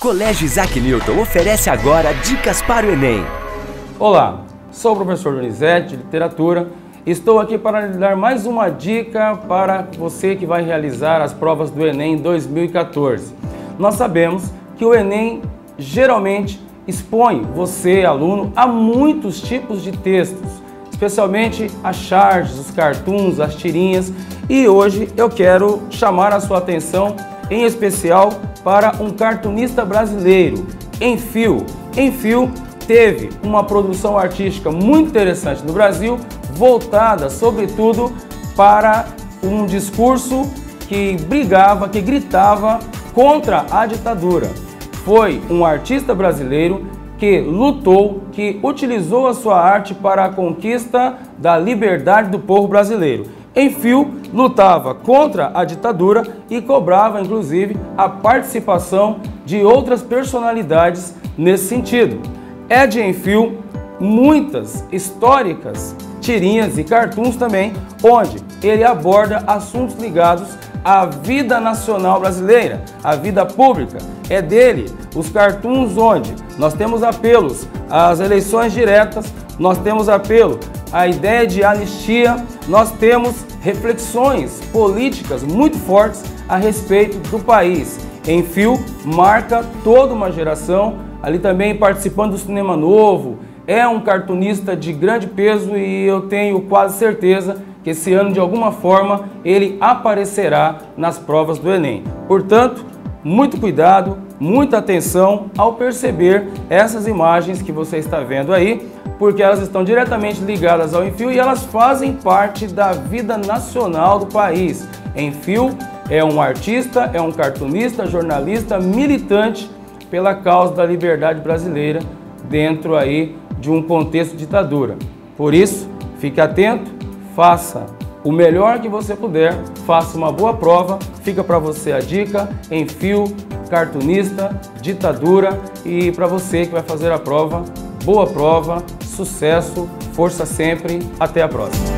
Colégio Isaac Newton oferece agora dicas para o Enem. Olá, sou o professor Donizete de Literatura. Estou aqui para lhe dar mais uma dica para você que vai realizar as provas do Enem 2014. Nós sabemos que o Enem geralmente expõe você, aluno, a muitos tipos de textos, especialmente as charges, os cartoons, as tirinhas. E hoje eu quero chamar a sua atenção em especial para um cartunista brasileiro, Enfio. Enfio teve uma produção artística muito interessante no Brasil, voltada sobretudo para um discurso que brigava, que gritava contra a ditadura. Foi um artista brasileiro que lutou, que utilizou a sua arte para a conquista da liberdade do povo brasileiro. Enfio lutava contra a ditadura e cobrava, inclusive, a participação de outras personalidades nesse sentido. É de Enfio muitas históricas tirinhas e cartoons também, onde ele aborda assuntos ligados à vida nacional brasileira, à vida pública. É dele os cartoons onde nós temos apelos às eleições diretas, nós temos apelo à ideia de anistia, nós temos reflexões políticas muito fortes a respeito do país. Em Fio marca toda uma geração, ali também participando do cinema novo, é um cartunista de grande peso e eu tenho quase certeza que esse ano, de alguma forma, ele aparecerá nas provas do Enem. Portanto, muito cuidado, muita atenção ao perceber essas imagens que você está vendo aí, porque elas estão diretamente ligadas ao Enfio e elas fazem parte da vida nacional do país. Enfio é um artista, é um cartunista, jornalista, militante pela causa da liberdade brasileira dentro aí de um contexto de ditadura. Por isso, fique atento, faça o melhor que você puder, faça uma boa prova, fica para você a dica, enfio, cartunista, ditadura e para você que vai fazer a prova, boa prova, sucesso, força sempre, até a próxima.